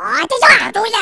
啊这什么东西